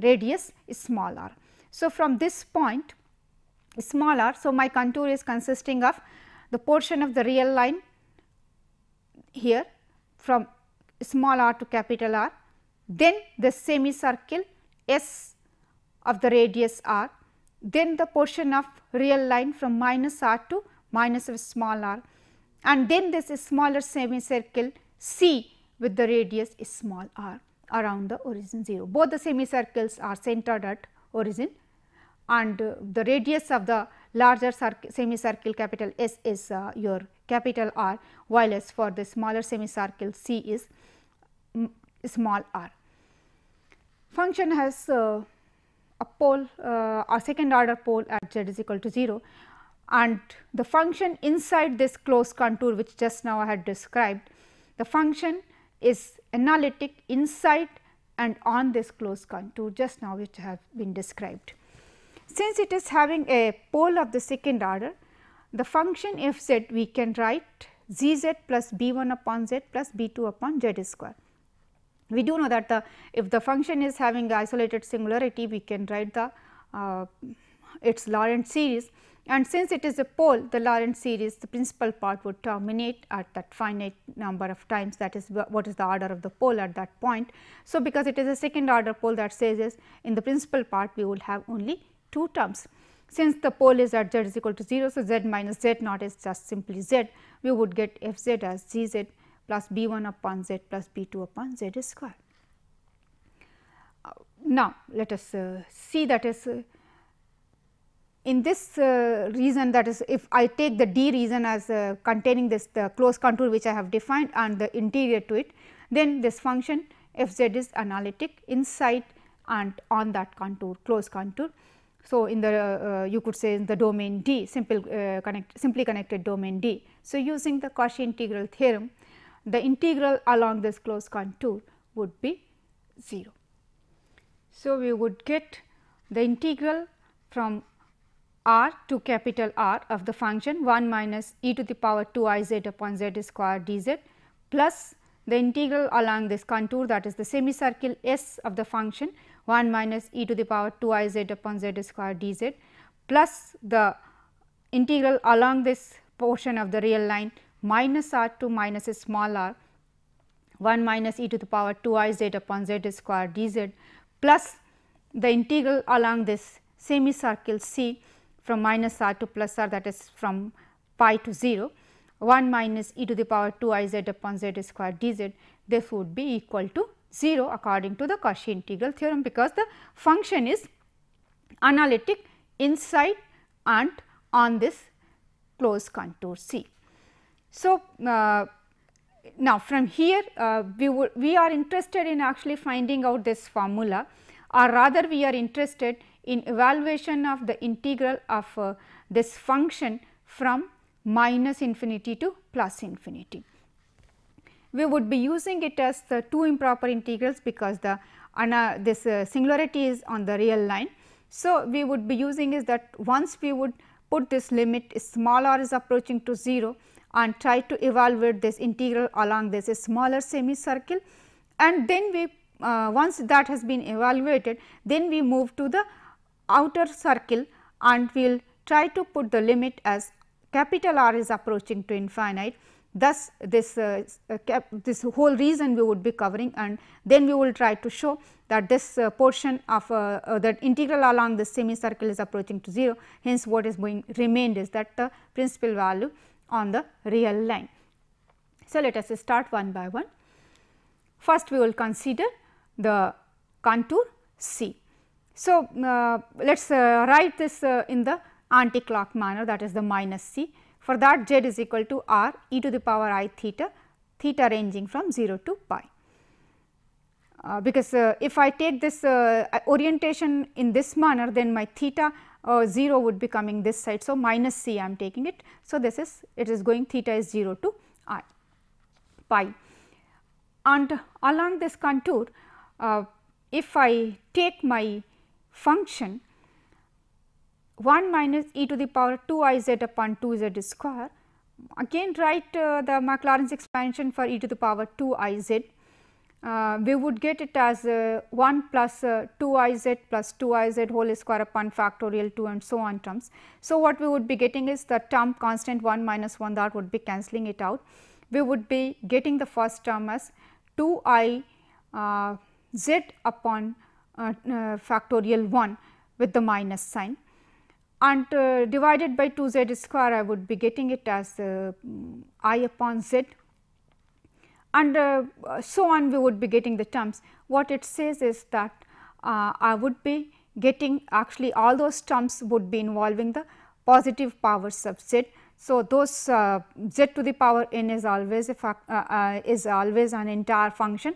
radius small r. So, from this point small r. So, my contour is consisting of the portion of the real line here from small r to capital R, then the semicircle S of the radius r, then the portion of real line from minus r to minus of small r and then this smaller semicircle C with the radius small r around the origin 0. Both the semicircles are centered at origin and the radius of the larger semicircle capital S is uh, your capital R while as for the smaller semicircle C is small r. Function has uh, a pole uh, a second order pole at z is equal to 0 and the function inside this closed contour which just now I had described the function is analytic inside and on this closed contour just now which have been described. Since it is having a pole of the second order, the function f z we can write z z plus b 1 upon z plus b 2 upon z square. We do know that the if the function is having isolated singularity we can write the uh, its Laurent series and since it is a pole the Laurent series the principal part would terminate at that finite number of times that is what is the order of the pole at that point. So, because it is a second order pole that says is in the principal part we will have only two terms. Since the pole is at z is equal to 0, so z minus z naught is just simply z, we would get f z as g z plus b 1 upon z plus b 2 upon z square. Uh, now, let us uh, see that is uh, in this uh, region that is if I take the D region as uh, containing this the closed contour which I have defined and the interior to it, then this function f z is analytic inside and on that contour closed contour. So, in the uh, you could say in the domain D simple uh, connect simply connected domain D. So, using the Cauchy integral theorem the integral along this closed contour would be 0. So, we would get the integral from r to capital R of the function 1 minus e to the power 2 i z upon z square d z plus the integral along this contour that is the semicircle S of the function 1 minus e to the power 2 i z upon z square d z plus the integral along this portion of the real line minus r to minus a small r 1 minus e to the power 2 i z upon z square d z plus the integral along this semicircle C from minus r to plus r that is from pi to 0 1 minus e to the power 2 i z upon z square d z this would be equal to 0 according to the Cauchy integral theorem because the function is analytic inside and on this closed contour C. So, uh, now from here uh, we we are interested in actually finding out this formula or rather we are interested in evaluation of the integral of uh, this function from minus infinity to plus infinity. We would be using it as the two improper integrals because the this uh, singularity is on the real line. So, we would be using is that once we would put this limit small r is approaching to 0 and try to evaluate this integral along this smaller semicircle and then we uh, once that has been evaluated then we move to the outer circle and we will try to put the limit as capital R is approaching to infinite. Thus, this uh, uh, this whole region we would be covering and then we will try to show that this uh, portion of uh, uh, that integral along the semicircle is approaching to 0. Hence, what is going remained is that the principal value on the real line. So, let us start one by one. First, we will consider the contour C. So, uh, let us write this in the anti-clock manner that is the minus c. For that z is equal to r e to the power i theta, theta ranging from 0 to pi. Uh, because uh, if I take this uh, orientation in this manner then my theta 0 would be coming this side. So, minus c I am taking it. So, this is it is going theta is 0 to i pi and along this contour if I take my function 1 minus e to the power 2 i z upon 2 z square. Again write uh, the Maclaurin's expansion for e to the power 2 i z. Uh, we would get it as uh, 1 plus uh, 2 i z plus 2 i z whole square upon factorial 2 and so on terms. So, what we would be getting is the term constant 1 minus 1 that would be cancelling it out. We would be getting the first term as 2 i uh, z upon uh, factorial 1 with the minus sign and uh, divided by 2 z square I would be getting it as i upon z and so on we would be getting the terms. What it says is that I would be getting actually all those terms would be involving the positive powers of z. So, those uh, z to the power n is always a uh, uh, is always an entire function.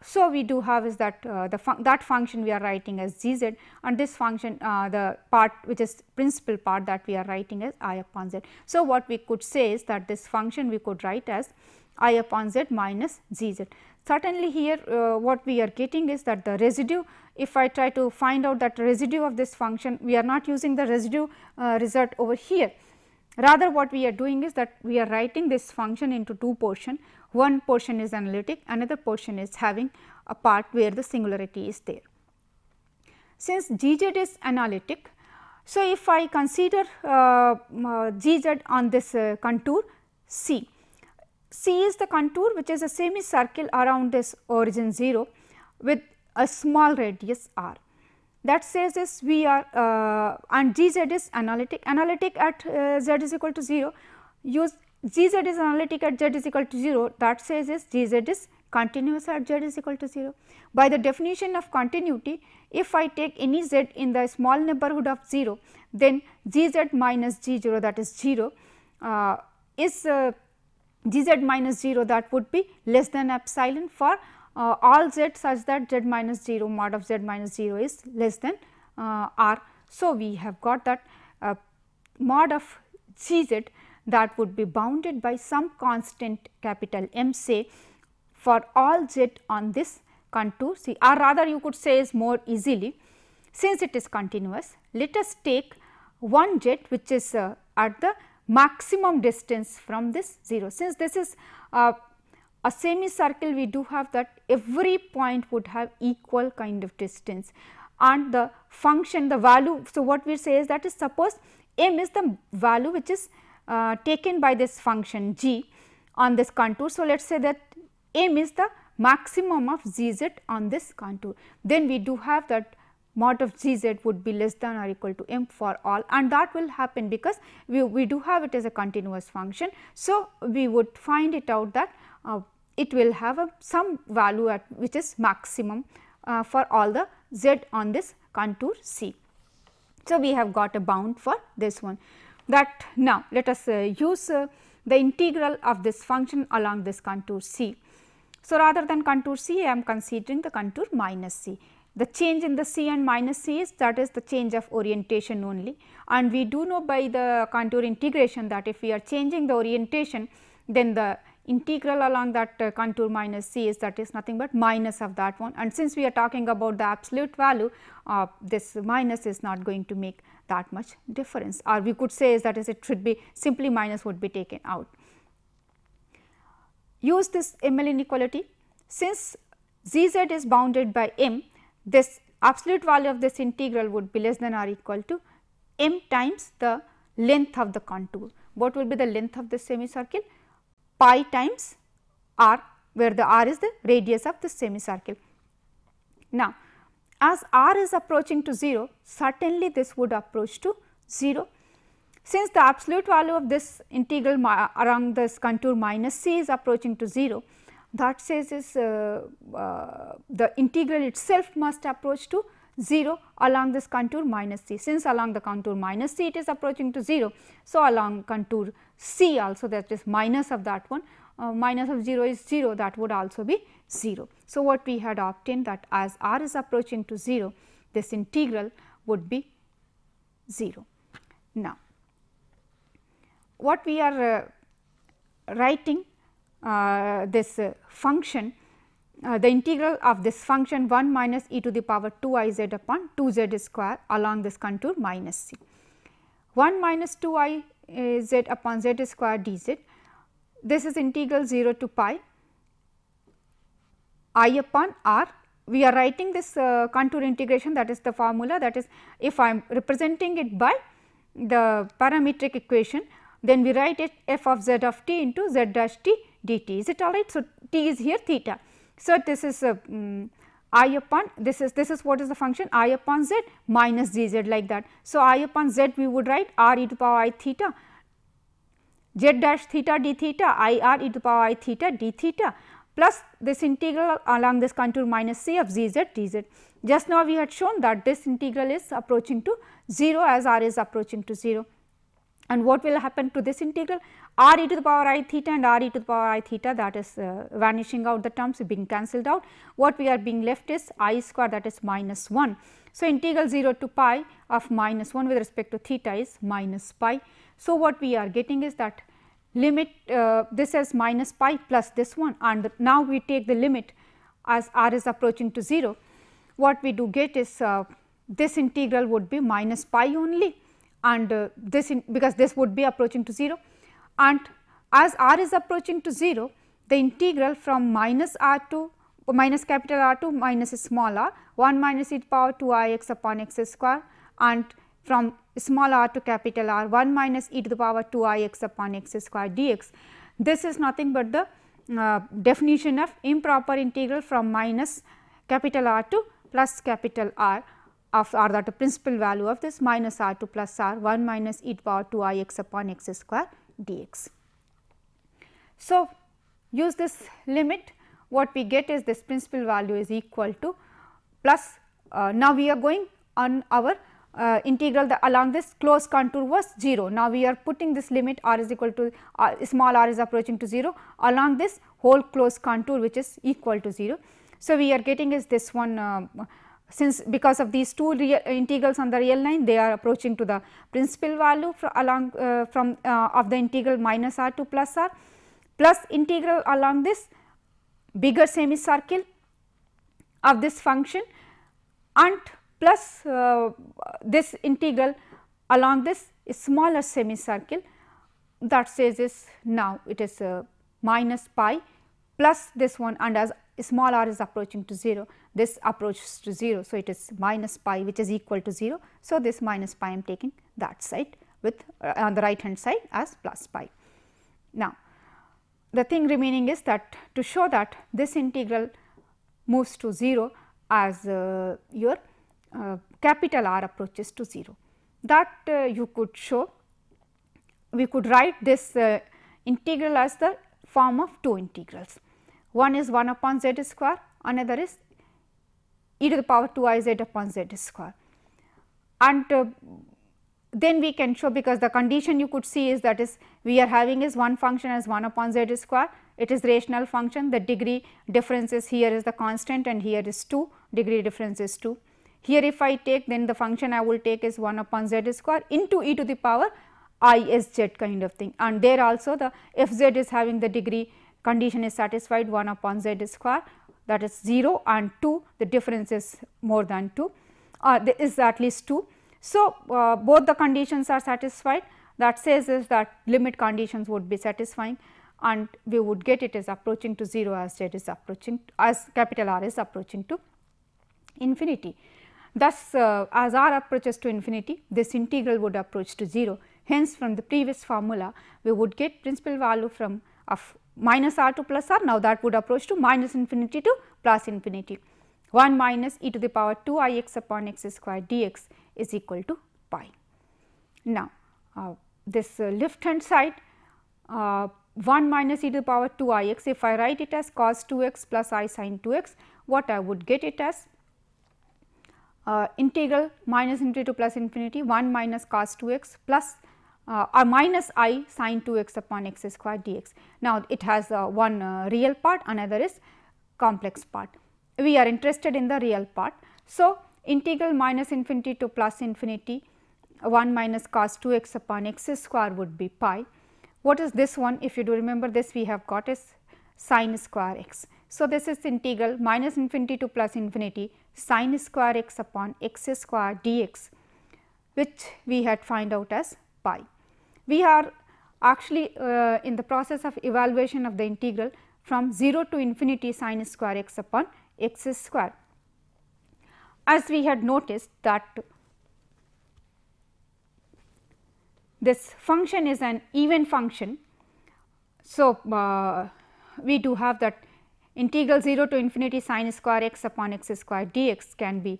So, we do have is that uh, the fun that function we are writing as g z and this function uh, the part which is principal part that we are writing as i upon z. So, what we could say is that this function we could write as i upon z minus g z. Certainly, here uh, what we are getting is that the residue if I try to find out that residue of this function we are not using the residue uh, result over here Rather what we are doing is that we are writing this function into two portion, one portion is analytic, another portion is having a part where the singularity is there. Since gz is analytic, so if I consider uh, uh, gz on this uh, contour C, C is the contour which is a semicircle around this origin 0 with a small radius r. That says is we are uh, and gz is analytic, analytic at uh, z is equal to 0, use gz is analytic at z is equal to 0 that says is gz is continuous at z is equal to 0. By the definition of continuity, if I take any z in the small neighborhood of 0, then gz minus g 0 that is 0 uh, is uh, gz minus 0 that would be less than epsilon for uh, all z such that z minus 0 mod of z minus 0 is less than uh, r. So, we have got that uh, mod of gz that would be bounded by some constant capital M say for all z on this contour C or rather you could say is more easily since it is continuous let us take one jet which is uh, at the maximum distance from this 0. Since this is uh, a semicircle we do have that every point would have equal kind of distance and the function the value. So, what we say is that is suppose m is the value which is uh, taken by this function g on this contour. So, let us say that m is the maximum of gz on this contour. Then we do have that mod of gz would be less than or equal to m for all and that will happen because we, we do have it as a continuous function. So, we would find it out that uh, it will have a some value at which is maximum uh, for all the z on this contour C. So, we have got a bound for this one that now let us uh, use uh, the integral of this function along this contour C. So, rather than contour C I am considering the contour minus C. The change in the C and minus C is that is the change of orientation only and we do know by the contour integration that if we are changing the orientation then the integral along that uh, contour minus c is that is nothing but minus of that one and since we are talking about the absolute value uh, this minus is not going to make that much difference or we could say is that is it should be simply minus would be taken out. Use this ML inequality since z z is bounded by m this absolute value of this integral would be less than or equal to m times the length of the contour. What will be the length of the semicircle? pi times r where the r is the radius of the semicircle. Now, as r is approaching to 0 certainly this would approach to 0. Since the absolute value of this integral around this contour minus c is approaching to 0 that says is uh, uh, the integral itself must approach to 0 along this contour minus c. Since along the contour minus c it is approaching to 0. So, along contour c also that is minus of that one uh, minus of 0 is 0 that would also be 0. So, what we had obtained that as r is approaching to 0 this integral would be 0. Now, what we are uh, writing uh, this uh, function uh, the integral of this function 1 minus e to the power 2 i z upon 2 z square along this contour minus c. 1 minus 2 i z upon z square dz. This is integral 0 to pi i upon r. We are writing this uh, contour integration that is the formula that is if I am representing it by the parametric equation then we write it f of z of t into z dash t dt. Is it all right? So, t is here theta. So, this is um, i upon this is this is what is the function i upon z minus z z like that. So, i upon z we would write r e to power i theta z dash theta d theta i r e to the power i theta d theta plus this integral along this contour minus c of z z d z. Just now we had shown that this integral is approaching to 0 as r is approaching to 0 and what will happen to this integral r e to the power i theta and r e to the power i theta that is uh, vanishing out the terms being cancelled out. What we are being left is i square that is minus 1. So, integral 0 to pi of minus 1 with respect to theta is minus pi. So, what we are getting is that limit uh, this as minus pi plus this one and now we take the limit as r is approaching to 0. What we do get is uh, this integral would be minus pi only and uh, this in, because this would be approaching to 0 and as r is approaching to 0 the integral from minus r to minus capital R to minus small r 1 minus e power 2 i x upon x square and from small r to capital R 1 minus e to the power 2 i x upon x square dx. This is nothing but the uh, definition of improper integral from minus capital R to plus capital R of or that the principal value of this minus r to plus r 1 minus e to power 2 i x upon x square dx. So, use this limit what we get is this principal value is equal to plus uh, now we are going on our uh, integral the, along this closed contour was 0. Now, we are putting this limit r is equal to uh, small r is approaching to 0 along this whole closed contour which is equal to 0. So, we are getting is this one uh, since because of these two real integrals on the real line they are approaching to the principal value along uh, from uh, of the integral minus r to plus r plus integral along this bigger semicircle of this function and plus uh, this integral along this smaller semicircle that says is now it is uh, minus pi plus this one and as small r is approaching to 0 this approaches to 0. So, it is minus pi which is equal to 0. So, this minus pi I am taking that side with uh, on the right hand side as plus pi. Now, the thing remaining is that to show that this integral moves to 0 as uh, your capital R approaches to 0. That uh, you could show, we could write this uh, integral as the form of two integrals. One is 1 upon z square, another is e to the power 2 i z upon z square. And uh, then we can show because the condition you could see is that is we are having is one function as 1 upon z square it is rational function the degree difference is here is the constant and here is 2 degree difference is 2. Here if I take then the function I will take is 1 upon z square into e to the power i s z kind of thing. And there also the f z is having the degree condition is satisfied 1 upon z square that is 0 and 2 the difference is more than 2 uh, is at least 2 so, uh, both the conditions are satisfied. That says is that limit conditions would be satisfying and we would get it is approaching to 0 as z is approaching as capital R is approaching to infinity. Thus, uh, as r approaches to infinity this integral would approach to 0 hence from the previous formula we would get principal value from of minus r to plus r. Now that would approach to minus infinity to plus infinity. 1 minus e to the power 2 i x upon x square dx is equal to pi. Now, uh, this uh, left hand side uh, 1 minus e to the power 2 i x if I write it as cos 2 x plus i sin 2 x what I would get it as uh, integral minus infinity to plus infinity 1 minus cos 2 x plus uh, or minus i sin 2 x upon x square dx. Now, it has uh, one uh, real part another is complex part. We are interested in the real part. So, integral minus infinity to plus infinity 1 minus cos 2 x upon x square would be pi. What is this one? If you do remember this we have got is sine square x. So, this is integral minus infinity to plus infinity sine square x upon x square dx which we had find out as pi. We are actually uh, in the process of evaluation of the integral from 0 to infinity sine square x upon x square as we had noticed that this function is an even function. So, uh, we do have that integral 0 to infinity sine square x upon x square dx can be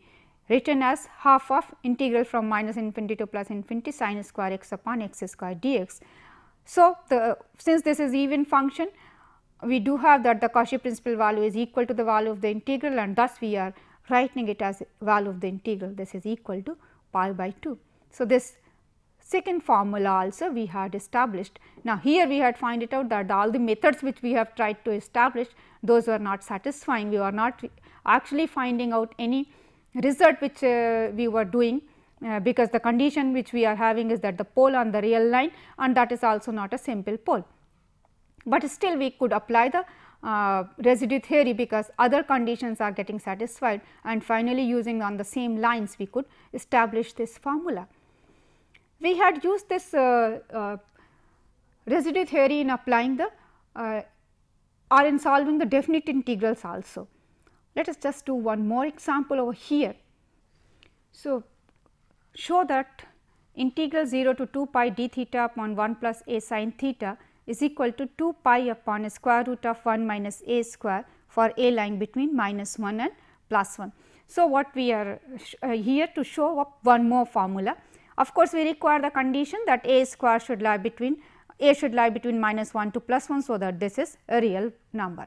written as half of integral from minus infinity to plus infinity sine square x upon x square dx. So, the since this is even function we do have that the Cauchy principal value is equal to the value of the integral and thus we are writing it as value of the integral this is equal to pi by 2. So, this second formula also we had established. Now, here we had find it out that all the methods which we have tried to establish those were not satisfying. We were not actually finding out any result which uh, we were doing uh, because the condition which we are having is that the pole on the real line and that is also not a simple pole. But still we could apply the uh, residue theory because other conditions are getting satisfied and finally using on the same lines we could establish this formula. we had used this uh, uh, residue theory in applying the uh, or in solving the definite integrals also. Let us just do one more example over here. So, show that integral 0 to 2 pi d theta upon 1 plus a sin theta is equal to 2 pi upon a square root of 1 minus a square for a lying between minus 1 and plus 1. So, what we are uh, here to show up one more formula. Of course, we require the condition that a square should lie between a should lie between minus 1 to plus 1. So, that this is a real number.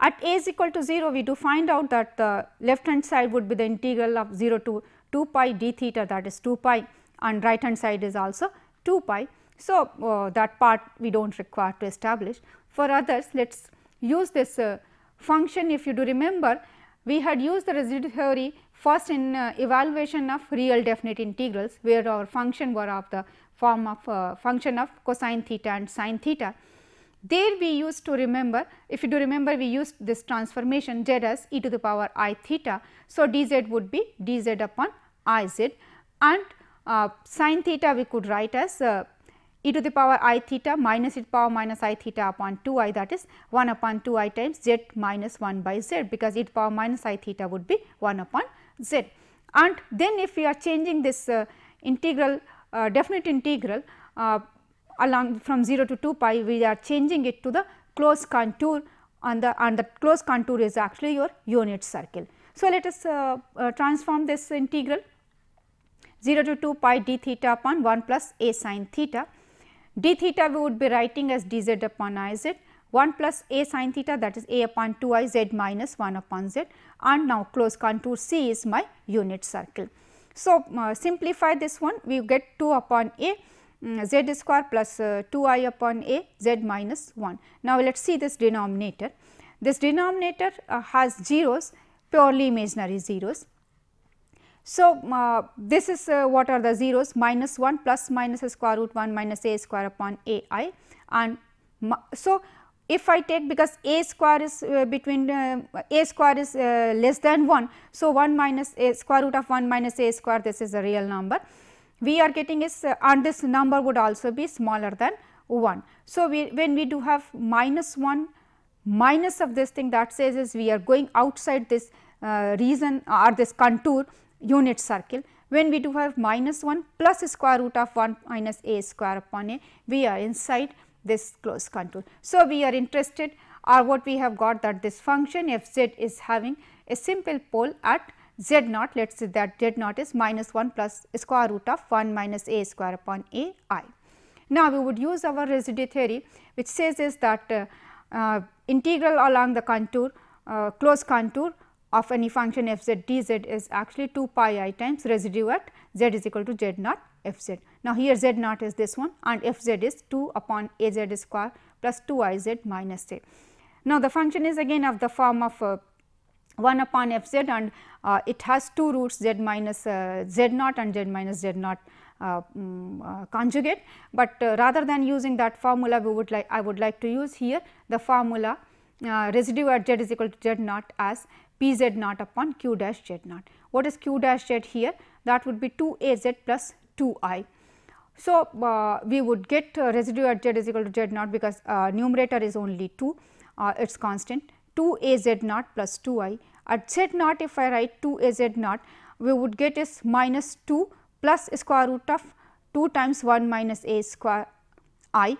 At a is equal to 0, we do find out that the left hand side would be the integral of 0 to 2 pi d theta that is 2 pi and right hand side is also 2 pi. So, uh, that part we do not require to establish. For others, let us use this uh, function if you do remember we had used the residue theory first in uh, evaluation of real definite integrals where our function were of the form of uh, function of cosine theta and sine theta. There we used to remember if you do remember we used this transformation z as e to the power i theta. So, dz would be dz upon i z and uh, sine theta we could write as uh, e to the power i theta minus e to the power minus i theta upon 2 i that is 1 upon 2 i times z minus 1 by z because e to the power minus i theta would be 1 upon z. And then if we are changing this uh, integral uh, definite integral uh, along from 0 to 2 pi we are changing it to the closed contour and the and the closed contour is actually your unit circle. So, let us uh, uh, transform this integral 0 to 2 pi d theta upon 1 plus a sin theta d theta we would be writing as dz upon i z 1 plus a sin theta that is a upon 2 i z minus 1 upon z and now close contour C is my unit circle. So, uh, simplify this one we get 2 upon a um, z square plus uh, 2 i upon a z minus 1. Now, let us see this denominator. This denominator uh, has zeros purely imaginary zeros so, uh, this is uh, what are the zeros minus 1 plus minus square root 1 minus a square upon a i and so if I take because a square is uh, between uh, a square is uh, less than 1. So, 1 minus a square root of 1 minus a square this is a real number. We are getting is uh, and this number would also be smaller than 1. So, we when we do have minus 1 minus of this thing that says is we are going outside this reason or this contour unit circle when we do have minus 1 plus square root of 1 minus a square upon a we are inside this closed contour. So, we are interested or what we have got that this function f z is having a simple pole at z naught let us say that z naught is minus 1 plus square root of 1 minus a square upon a i. Now, we would use our residue theory which says is that uh, uh, integral along the contour uh, closed contour of any function f z d z is actually 2 pi i times residue at z is equal to z naught f z. Now, here z naught is this one and f z is 2 upon a z square plus 2 i z minus a. Now, the function is again of the form of uh, 1 upon f z and uh, it has two roots z minus uh, z naught and z minus z naught um, conjugate, but uh, rather than using that formula we would like I would like to use here the formula residue at z is equal to z naught as p z naught upon q dash z naught. What is q dash z here? That would be 2 a z plus 2 i. So, uh, we would get uh, residue at z is equal to z naught because uh, numerator is only 2 uh, it is constant 2 a z naught plus 2 i. At z naught if I write 2 a z naught we would get is minus 2 plus square root of 2 times 1 minus a square i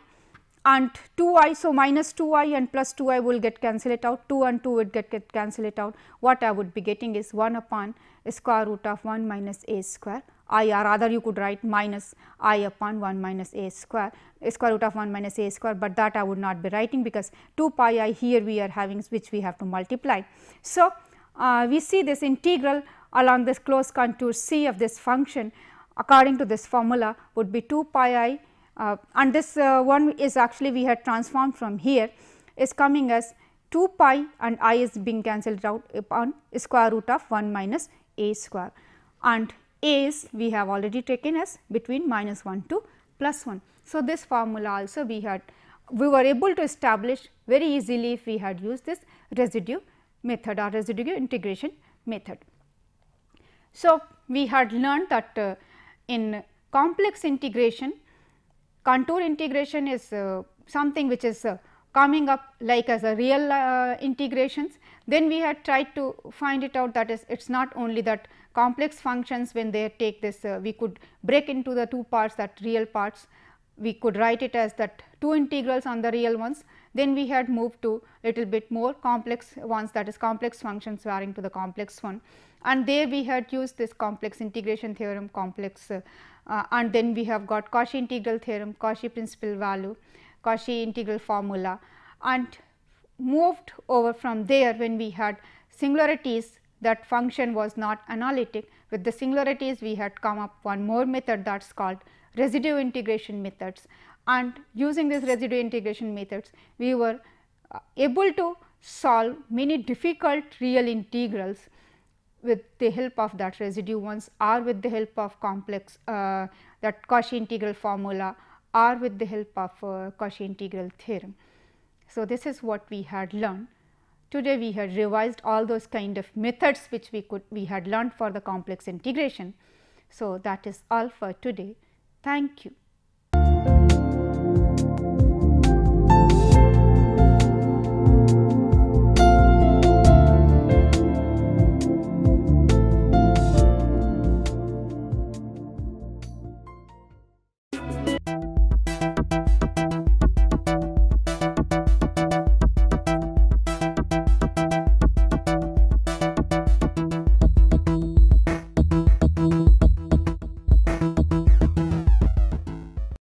and 2 i. So, minus 2 i and plus 2 i will get cancel it out 2 and 2 would get, get cancel it out what I would be getting is 1 upon square root of 1 minus a square i or rather you could write minus i upon 1 minus a square square root of 1 minus a square, but that I would not be writing because 2 pi i here we are having which we have to multiply. So, uh, we see this integral along this closed contour C of this function according to this formula would be 2 pi i uh, and this uh, one is actually we had transformed from here is coming as 2 pi and i is being cancelled out upon square root of 1 minus a square and a is we have already taken as between minus 1 to plus 1. So, this formula also we had we were able to establish very easily if we had used this residue method or residue integration method. So, we had learned that uh, in complex integration, contour integration is uh, something which is uh, coming up like as a real uh, integrations. Then we had tried to find it out that is it is not only that complex functions when they take this uh, we could break into the two parts that real parts we could write it as that two integrals on the real ones. Then we had moved to little bit more complex ones that is complex functions varying to the complex one and there we had used this complex integration theorem complex uh, uh, and then we have got Cauchy integral theorem, Cauchy principal value, Cauchy integral formula and moved over from there when we had singularities that function was not analytic. With the singularities we had come up one more method that is called residue integration methods and using these residue integration methods we were uh, able to solve many difficult real integrals with the help of that residue ones or with the help of complex uh, that Cauchy integral formula or with the help of uh, Cauchy integral theorem. So, this is what we had learned. Today we had revised all those kind of methods which we could we had learned for the complex integration. So, that is all for today. Thank you.